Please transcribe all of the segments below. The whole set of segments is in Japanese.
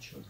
нічого.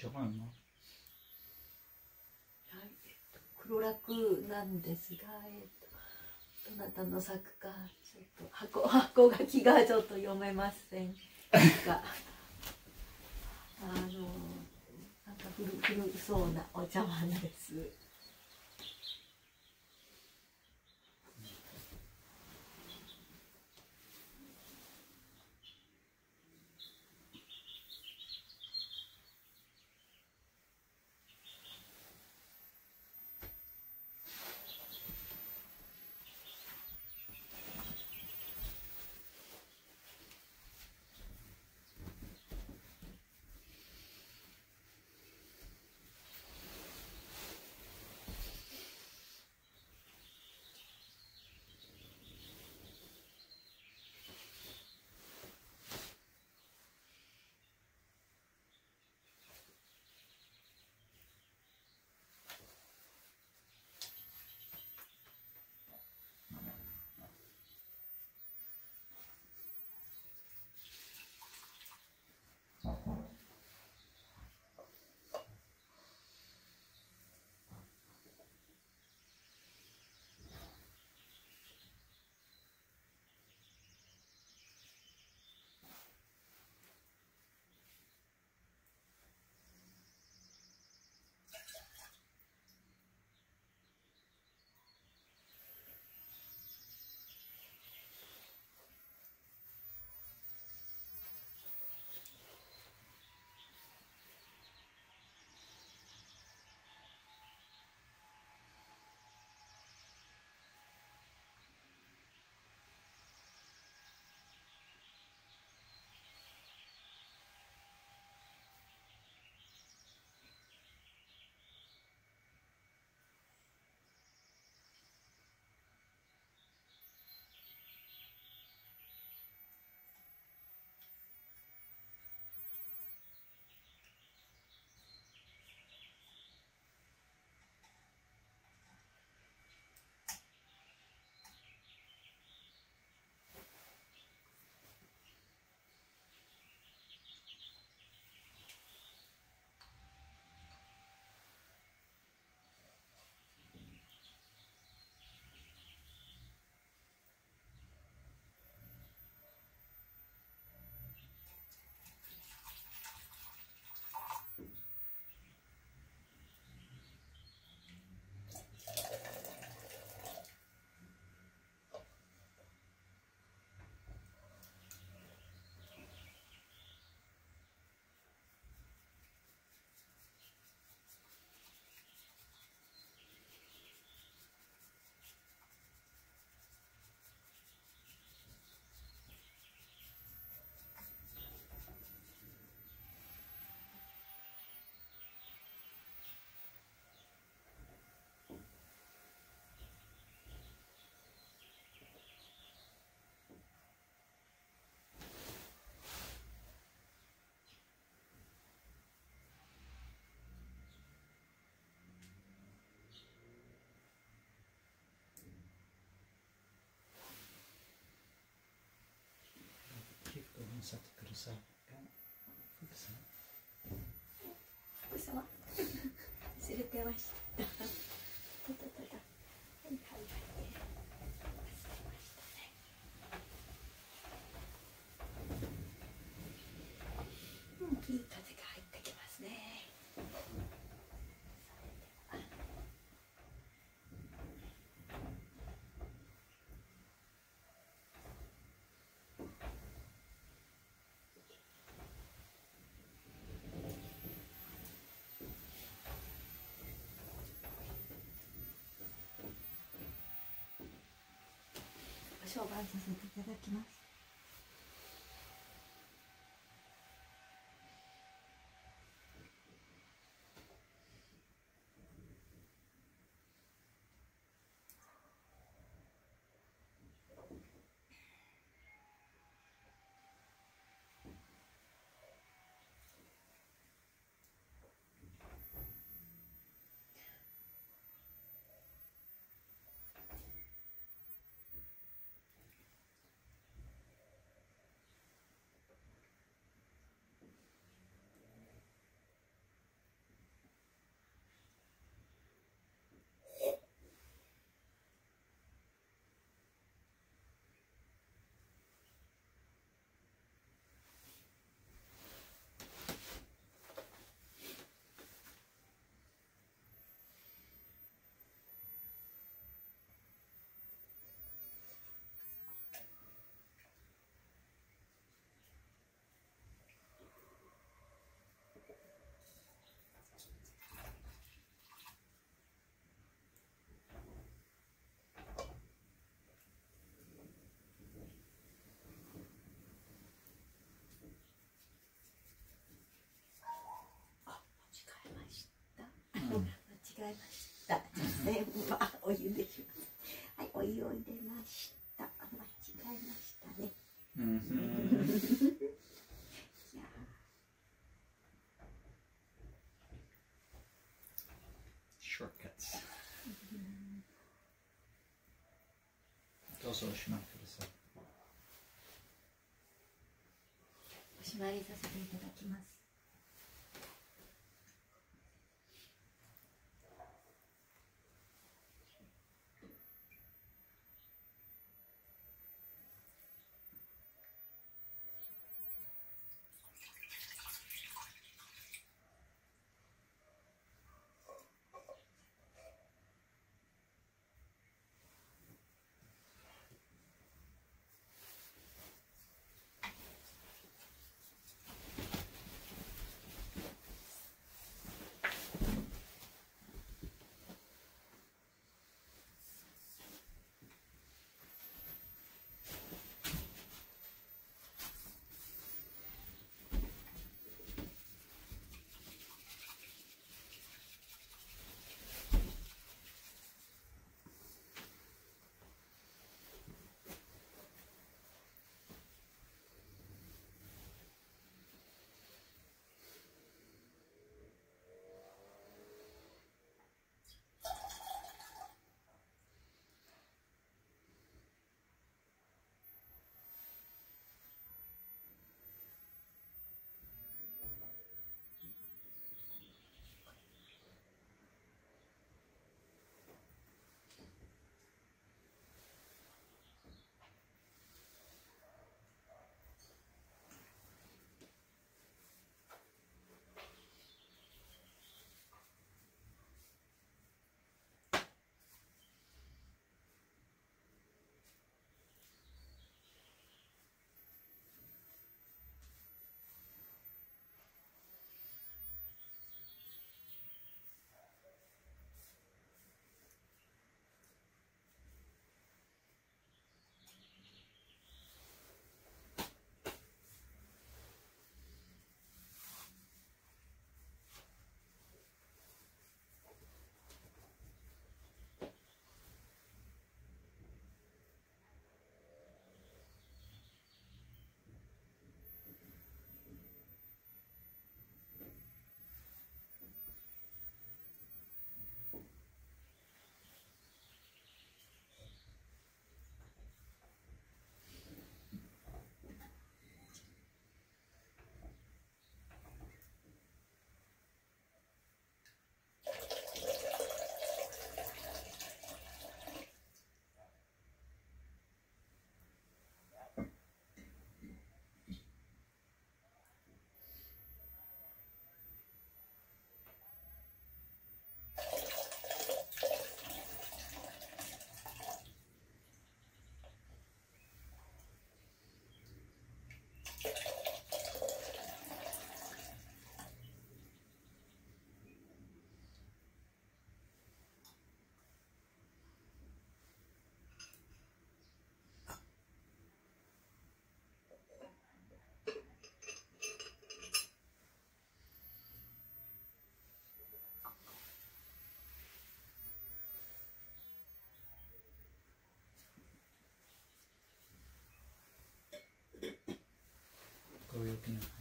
ジョバンはい、えっと、黒楽なんですが、えっと、どなたの作か、ちょっと箱、箱書きがちょっと読めませんが。あの、なんか古、古そうなお茶碗です。さってください。福様福様忘れてました。たたたたはいはいはい。忘れましたね。うん、いい風が入ってきますね。それでは紹介させていただきますあ間違えました間違えました全部はお湯でします。はいお湯を入れました。間違えましたね。Mhm. どうぞおしまいください。おしまいさせていただきます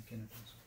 Kinderton.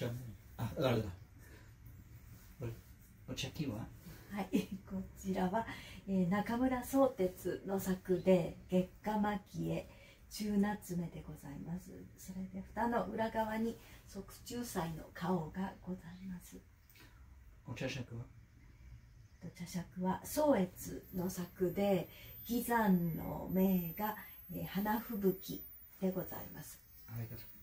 じゃあねああれだ。おお茶器は？はい、こちらは、えー中村宗哲の作で「月下蒔絵中夏目」でございます。それで蓋の裏側に側中祭の顔がございます。お茶杓は？と茶杓は宗越の作で「義山の銘が、えー花吹雪」でございます。ありがとう